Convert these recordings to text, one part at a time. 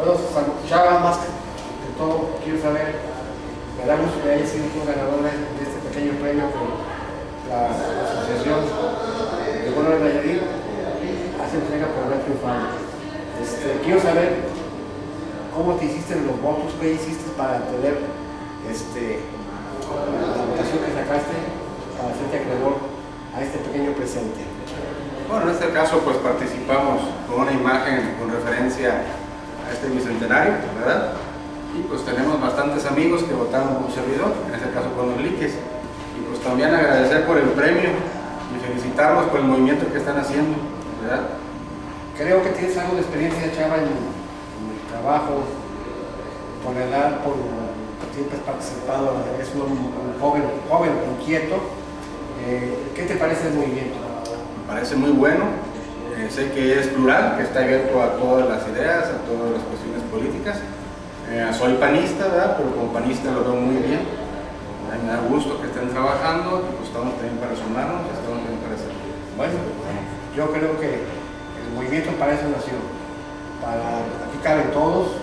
Bueno, Chava, más que todo, quiero saber, me da gusto que haya sido tú ganador de, de este pequeño premio que la, la Asociación de Bueno de Nayarit hace entrega por haber triunfado. Este, quiero saber cómo te hiciste los votos, qué hiciste para tener este, la votación que sacaste para hacerte acreedor a este pequeño presente. Bueno, en este caso pues participamos con una imagen con referencia a este bicentenario, ¿verdad? Y pues tenemos bastantes amigos que votaron por un servidor, en este caso con los liques. Y pues también agradecer por el premio y felicitarlos por el movimiento que están haciendo, ¿verdad? Creo que tienes algo de experiencia, Chava, en, en el trabajo, por la edad, por siempre has participado, eres un, un joven, joven, inquieto. Eh, ¿Qué te parece el movimiento? Me parece muy bueno. Sé que es plural, que está abierto a todas las ideas, a todas las cuestiones políticas. Eh, soy panista, ¿verdad? pero como panista lo veo muy bien. Me da gusto que estén trabajando, y pues estamos también para sumarnos, estamos también para servir. Bueno, yo creo que el movimiento para eso nació. Para, aquí caben todos,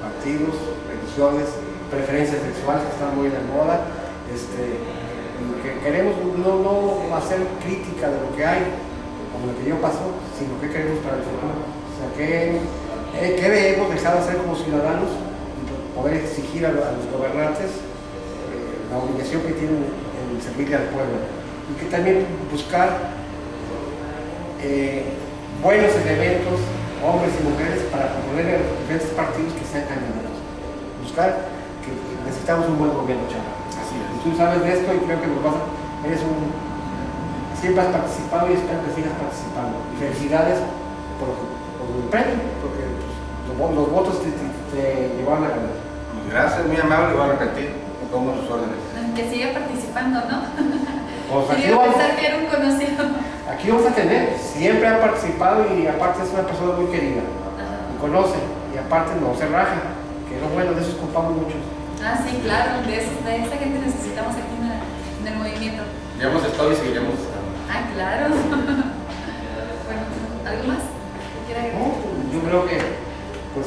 partidos, religiones, preferencias sexuales que están muy de moda. Este, que queremos no, no hacer crítica de lo que hay, como lo que yo pasó, sino que queremos para el futuro. O sea, que, eh, que debemos dejar de hacer como ciudadanos y poder exigir a, a los gobernantes eh, la obligación que tienen en servirle al pueblo. Y que también buscar eh, buenos elementos, hombres y mujeres, para proponer a los diferentes partidos que sean candidatos. Buscar que necesitamos un buen gobierno, chaval. Así Y tú sabes de esto y creo que nos vas a- eres un... Siempre has participado y espero que sigas participando. Y felicidades por, por el premio, porque pues, los, vo- los votos te, te- te llevaron a ganar. Pues gracias, muy amable, voy a repetir, me pongo sus órdenes. Que siga participando, ¿no? Pues aquí, vamos, pensar que era un conocido. aquí vamos a tener, siempre ha participado y aparte es una persona muy querida. Ajá. Y conoce, y aparte no se raja, que es lo bueno, de eso ocupamos muchos. Ah, sí, claro, de, esa gente necesitamos aquí en, la- en el movimiento. Ya hemos estado y seguiremos estando. Ah, claro. bueno, ¿algo más? No, yo creo que, pues,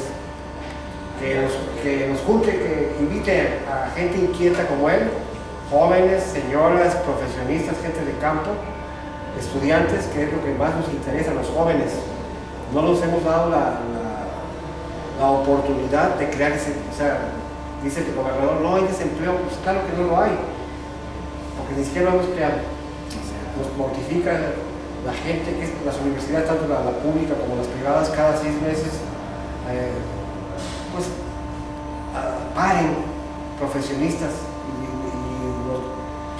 que nos, que nos junte, que invite a gente inquieta como él, jóvenes, señoras, profesionistas, gente de campo, estudiantes, que es lo que más nos interesa, los jóvenes. No nos hemos dado la, la- la oportunidad de crear ese, o sea, dice el gobernador, no hay desempleo, pues claro que no lo hay, porque ni siquiera lo hemos creado nos mortifica la gente, que las universidades, tanto la, la pública como las privadas, cada seis meses, eh, pues ah, paren profesionistas y, y lo-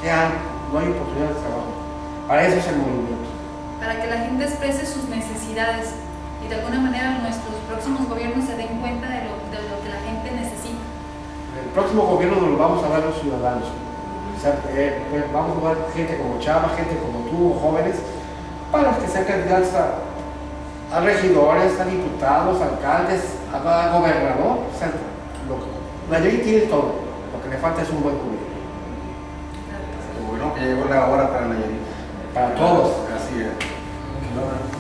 ¿qué hay? No hay oportunidades de trabajo. Para eso es el movimiento. Para que la gente exprese sus necesidades y de alguna manera nuestros próximos gobiernos se den cuenta de lo, de lo que la gente necesita. El próximo gobierno nos lo vamos a dar los ciudadanos. O sea, eh, vamos a dar gente como Chava, gente como tú, jóvenes, para que sean candidatos a, a regidores, a diputados, alcaldes, a, a gobernador. O sea, lo, Nayarit tiene todo. Lo que le falta es un buen gobierno. Bueno, que llegó la hora para Nayarit. Para todos. Así es. ¿no?